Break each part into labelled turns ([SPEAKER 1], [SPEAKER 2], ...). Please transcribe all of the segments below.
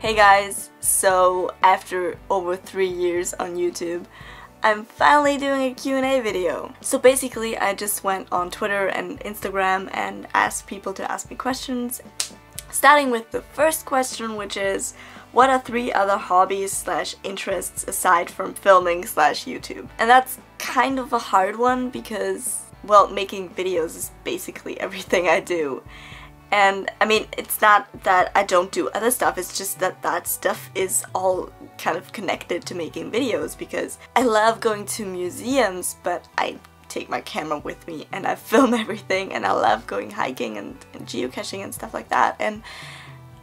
[SPEAKER 1] Hey guys, so after over three years on YouTube, I'm finally doing a Q&A video. So basically I just went on Twitter and Instagram and asked people to ask me questions. Starting with the first question which is, what are three other hobbies slash interests aside from filming slash YouTube? And that's kind of a hard one because, well, making videos is basically everything I do. And I mean, it's not that I don't do other stuff, it's just that that stuff is all kind of connected to making videos because I love going to museums, but I take my camera with me and I film everything and I love going hiking and, and geocaching and stuff like that. And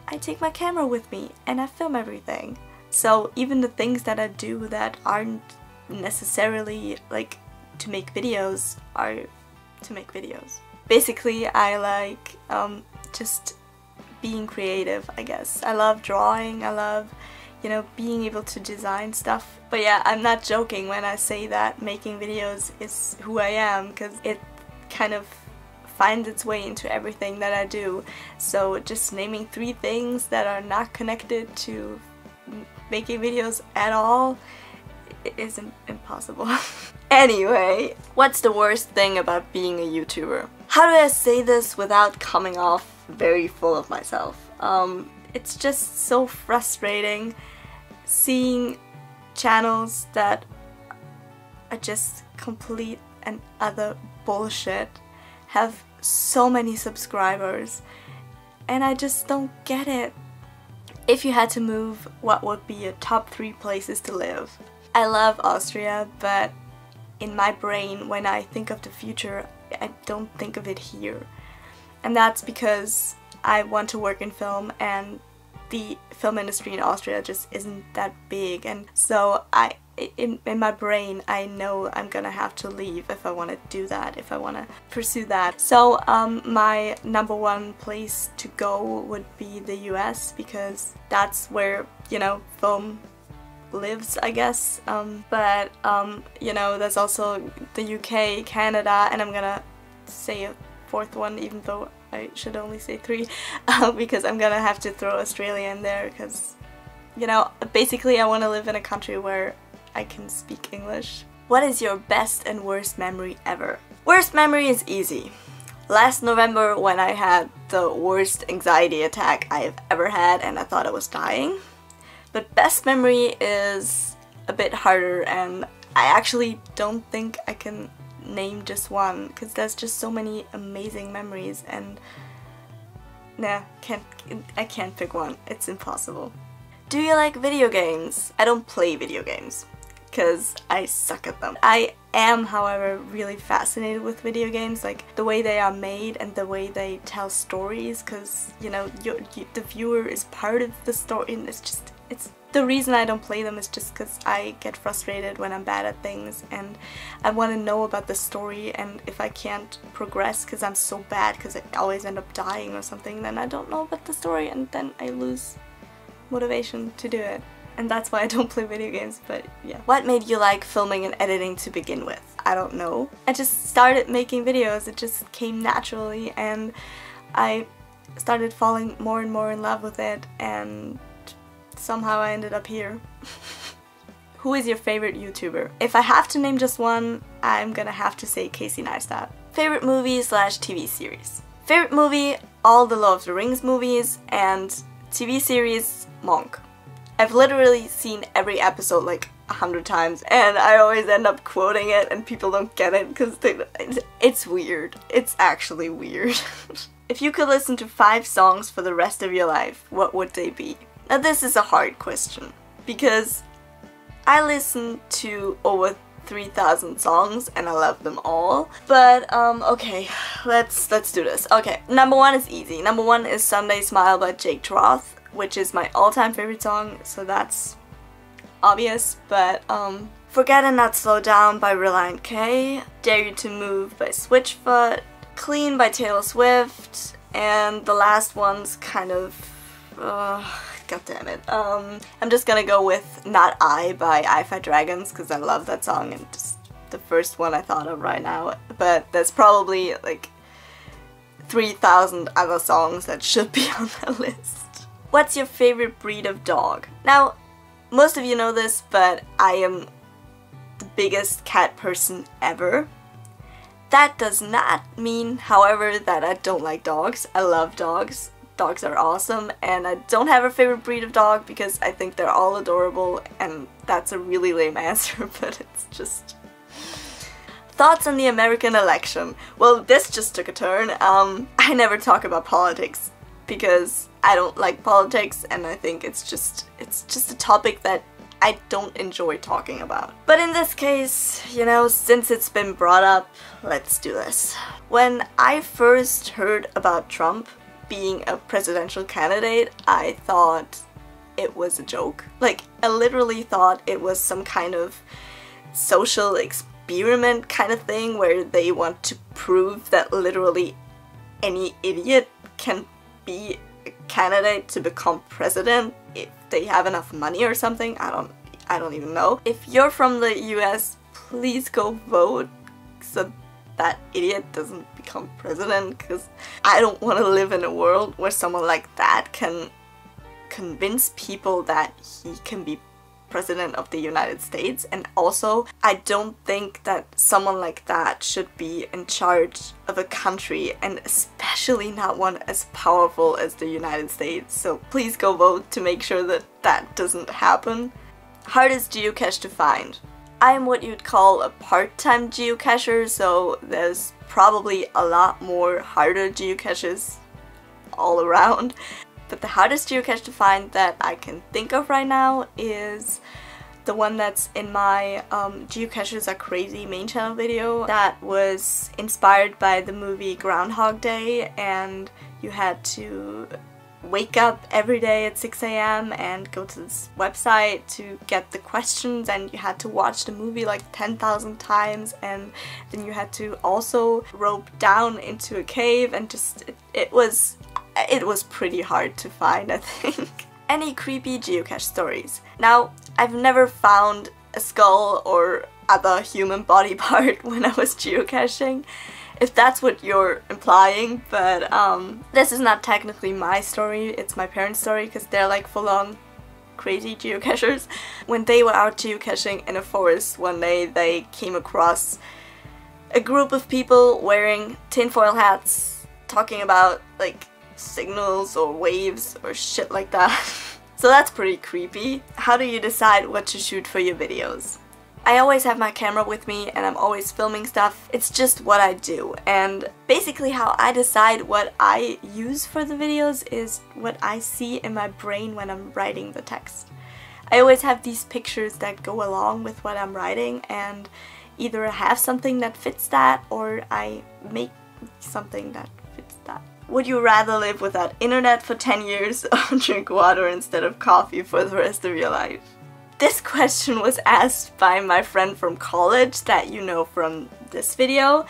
[SPEAKER 1] I take my camera with me and I film everything. So even the things that I do that aren't necessarily like to make videos are to make videos. Basically, I like um, just being creative, I guess. I love drawing, I love, you know, being able to design stuff. But yeah, I'm not joking when I say that making videos is who I am, because it kind of finds its way into everything that I do. So just naming three things that are not connected to making videos at all isn't impossible. anyway, what's the worst thing about being a YouTuber? How do I say this without coming off very full of myself. Um, it's just so frustrating seeing channels that are just complete and utter bullshit have so many subscribers and I just don't get it. If you had to move, what would be your top three places to live? I love Austria, but in my brain, when I think of the future, I don't think of it here and that's because I want to work in film and the film industry in Austria just isn't that big and so I in, in my brain I know I'm gonna have to leave if I want to do that, if I want to pursue that. So um, my number one place to go would be the US because that's where, you know, film lives, I guess. Um, but, um, you know, there's also the UK, Canada, and I'm gonna say a fourth one even though I should only say three uh, because I'm gonna have to throw Australia in there because you know basically I want to live in a country where I can speak English. What is your best and worst memory ever? Worst memory is easy. Last November when I had the worst anxiety attack I have ever had and I thought I was dying. But best memory is a bit harder and I actually don't think I can name just one because there's just so many amazing memories and nah, can't I can't pick one. It's impossible. Do you like video games? I don't play video games because I suck at them. I am, however, really fascinated with video games, like the way they are made and the way they tell stories because, you know, you, the viewer is part of the story and it's just, it's the reason I don't play them is just because I get frustrated when I'm bad at things and I want to know about the story and if I can't progress because I'm so bad because I always end up dying or something then I don't know about the story and then I lose motivation to do it. And that's why I don't play video games, but yeah. What made you like filming and editing to begin with? I don't know. I just started making videos, it just came naturally and I started falling more and more in love with it and somehow I ended up here. Who is your favorite YouTuber? If I have to name just one, I'm gonna have to say Casey Neistat. Favorite movie slash TV series? Favorite movie, all the Lord of the Rings movies, and TV series, Monk. I've literally seen every episode like a hundred times and I always end up quoting it and people don't get it because it's weird. It's actually weird. if you could listen to five songs for the rest of your life, what would they be? Now this is a hard question because I listen to over 3,000 songs and I love them all. But um, okay, let's let's do this. Okay, number one is easy. Number one is Sunday Smile by Jake Troth, which is my all-time favorite song, so that's obvious. But um, Forget and Not Slow Down by Relient K, Dare You to Move by Switchfoot, Clean by Taylor Swift, and the last one's kind of uh, God damn it. Um, I'm just gonna go with Not I by I Fight Dragons because I love that song and just the first one I thought of right now. But there's probably like 3,000 other songs that should be on that list. What's your favorite breed of dog? Now, most of you know this, but I am the biggest cat person ever. That does not mean, however, that I don't like dogs. I love dogs. Dogs are awesome, and I don't have a favorite breed of dog because I think they're all adorable, and that's a really lame answer, but it's just... Thoughts on the American election? Well, this just took a turn. Um, I never talk about politics because I don't like politics and I think it's just it's just a topic that I don't enjoy talking about. But in this case, you know, since it's been brought up, let's do this. When I first heard about Trump being a presidential candidate, I thought it was a joke. Like, I literally thought it was some kind of social experiment kind of thing where they want to prove that literally any idiot can be a candidate to become president if they have enough money or something. I don't I don't even know. If you're from the US, please go vote so that idiot doesn't become president because I don't want to live in a world where someone like that can convince people that he can be president of the United States and also I don't think that someone like that should be in charge of a country and especially not one as powerful as the United States so please go vote to make sure that that doesn't happen. Hardest geocache to find. I'm what you'd call a part-time geocacher so there's probably a lot more harder geocaches all around. But the hardest geocache to find that I can think of right now is the one that's in my um, Geocaches Are Crazy main channel video that was inspired by the movie Groundhog Day and you had to wake up every day at 6 a.m. and go to this website to get the questions and you had to watch the movie like 10,000 times and then you had to also rope down into a cave and just it, it was it was pretty hard to find, I think. Any creepy geocache stories? Now, I've never found a skull or other human body part when I was geocaching, if that's what you're implying, but um, this is not technically my story, it's my parents' story because they're like full-on crazy geocachers. When they were out geocaching in a forest one day, they came across a group of people wearing tinfoil hats talking about like signals or waves or shit like that. so that's pretty creepy. How do you decide what to shoot for your videos? I always have my camera with me and I'm always filming stuff. It's just what I do. And basically how I decide what I use for the videos is what I see in my brain when I'm writing the text. I always have these pictures that go along with what I'm writing and either I have something that fits that or I make something that fits that. Would you rather live without internet for 10 years or drink water instead of coffee for the rest of your life? This question was asked by my friend from college that you know from this video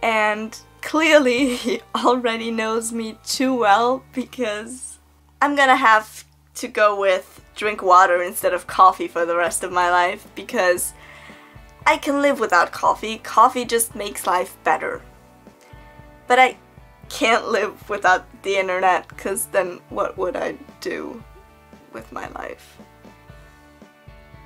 [SPEAKER 1] and clearly he already knows me too well because I'm gonna have to go with drink water instead of coffee for the rest of my life because I can live without coffee. Coffee just makes life better. But I can't live without the internet because then what would I do with my life?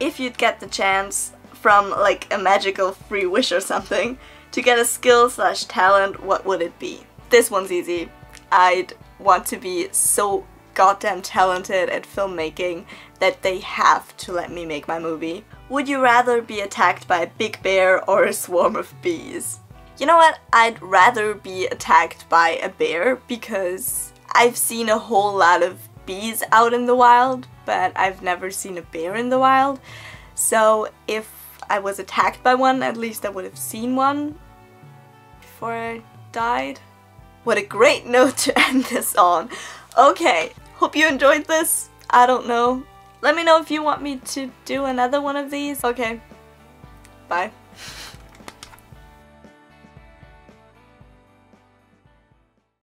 [SPEAKER 1] If you'd get the chance from like a magical free wish or something to get a skill slash talent, what would it be? This one's easy. I'd want to be so goddamn talented at filmmaking that they have to let me make my movie. Would you rather be attacked by a big bear or a swarm of bees? You know what? I'd rather be attacked by a bear because I've seen a whole lot of bees out in the wild, but I've never seen a bear in the wild. So if I was attacked by one, at least I would have seen one before I died. What a great note to end this on. Okay, hope you enjoyed this. I don't know. Let me know if you want me to do another one of these. Okay, bye.